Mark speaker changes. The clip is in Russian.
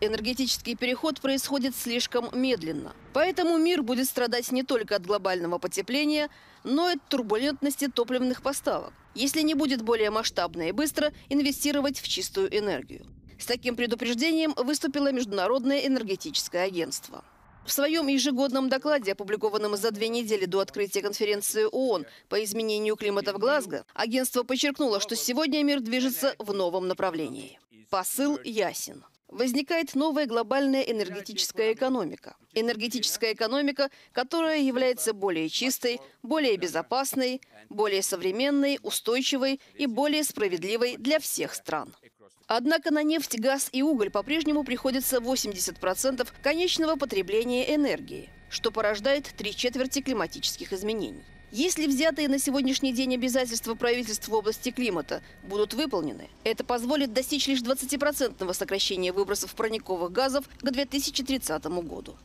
Speaker 1: Энергетический переход происходит слишком медленно. Поэтому мир будет страдать не только от глобального потепления, но и от турбулентности топливных поставок, если не будет более масштабно и быстро инвестировать в чистую энергию. С таким предупреждением выступило Международное энергетическое агентство. В своем ежегодном докладе, опубликованном за две недели до открытия конференции ООН по изменению климата в Глазго, агентство подчеркнуло, что сегодня мир движется в новом направлении. Посыл ясен. Возникает новая глобальная энергетическая экономика. Энергетическая экономика, которая является более чистой, более безопасной, более современной, устойчивой и более справедливой для всех стран. Однако на нефть, газ и уголь по-прежнему приходится 80% конечного потребления энергии, что порождает три четверти климатических изменений. Если взятые на сегодняшний день обязательства правительств в области климата будут выполнены, это позволит достичь лишь 20% сокращения выбросов парниковых газов к 2030 году.